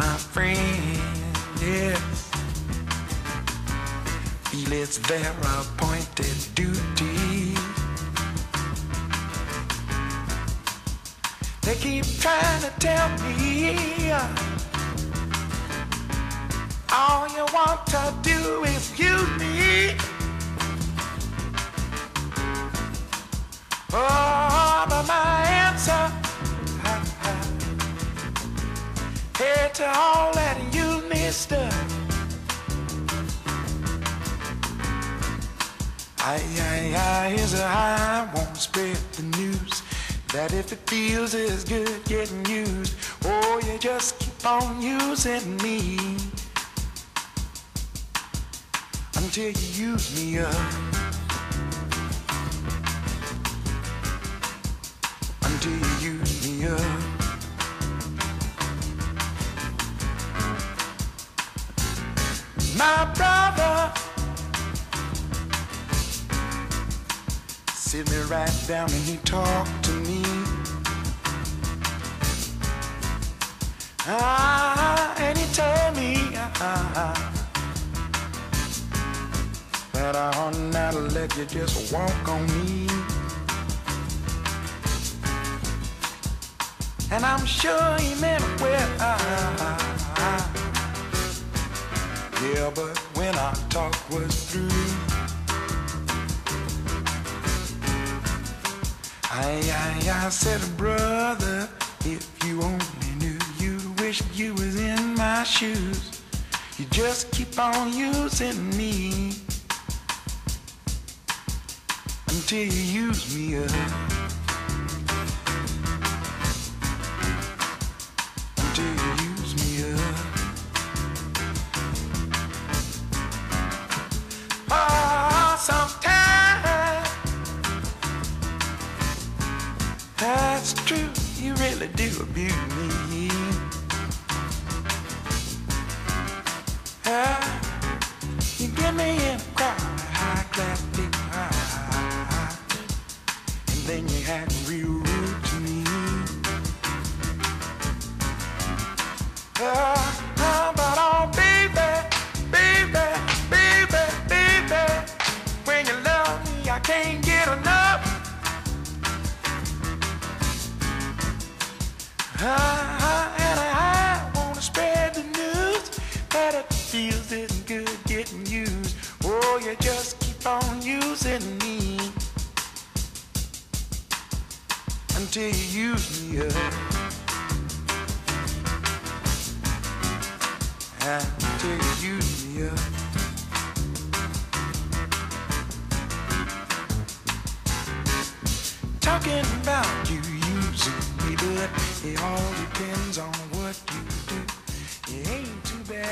friend, yes. Feel it's their appointed duty. They keep trying to tell me uh, all you want to do to all that you mister. I, I, I, is I won't spread the news that if it feels as good getting used, oh, you just keep on using me until you use me up. Until you use me up. My brother sit me right down and he talked to me. Ah, and he told me ah, that I ought not to let you just walk on me. And I'm sure he meant well. Yeah, but when our talk was through, I, I, I said, brother, if you only knew, you'd wish you was in my shoes. You just keep on using me until you use me up. Really do abuse me. And I wanna spread the news that it feels good getting used. Oh, you just keep on using me until you use me up. Until you use me up. Talking about you but it all depends on what you do. It ain't too bad